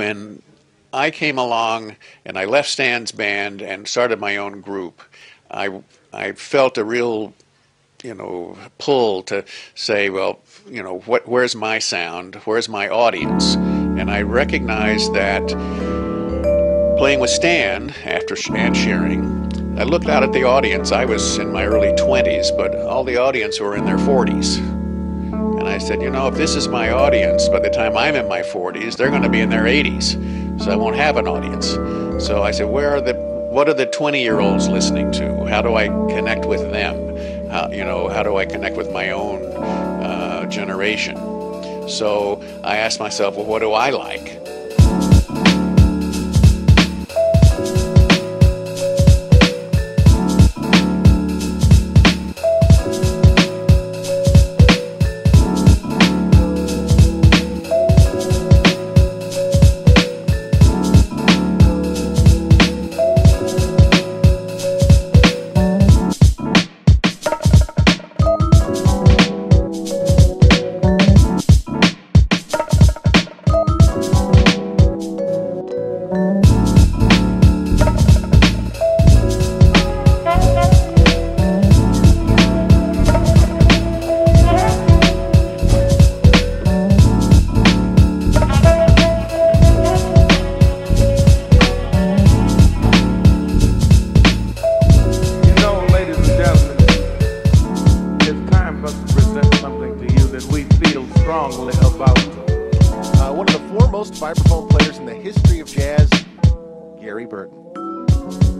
when I came along and I left Stan's band and started my own group, I I felt a real you know pull to say, well, you know, what where's my sound? Where's my audience? And I recognized that playing with Stan after and sharing, I looked out at the audience. I was in my early 20s, but all the audience were in their 40s. And I said, you know, if this is my audience, by the time I'm in my 40s, they're going to be in their 80s. So I won't have an audience. So I said, where are the, what are the 20 year olds listening to? How do I connect with them? How, you know, how do I connect with my own uh, generation? So I asked myself, well, what do I like? Strongly about. Uh, one of the foremost vibraphone players in the history of jazz, Gary Burton.